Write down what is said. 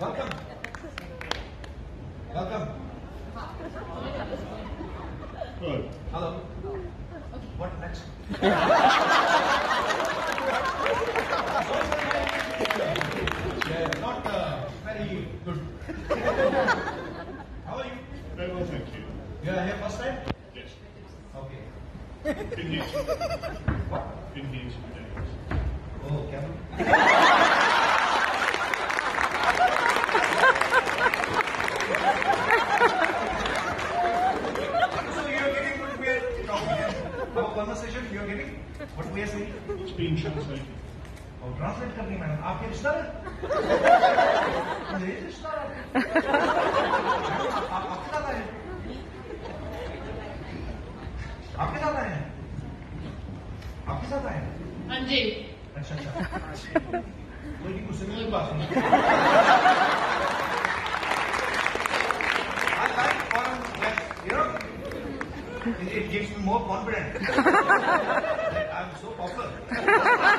Welcome. Welcome. Hello. What next? what we are talking here. Our conversation you are getting what we are saying. It's been translated. और translate करनी madam आपके रिश्ता है अरे रिश्ता है आप- आपके साथ आए हैं? जी अच्छा अच्छा कोई नहीं मुझसे कोई बात नहीं I like foreign like, you know, it, it gives me more confidence. that I'm so popular. I love London.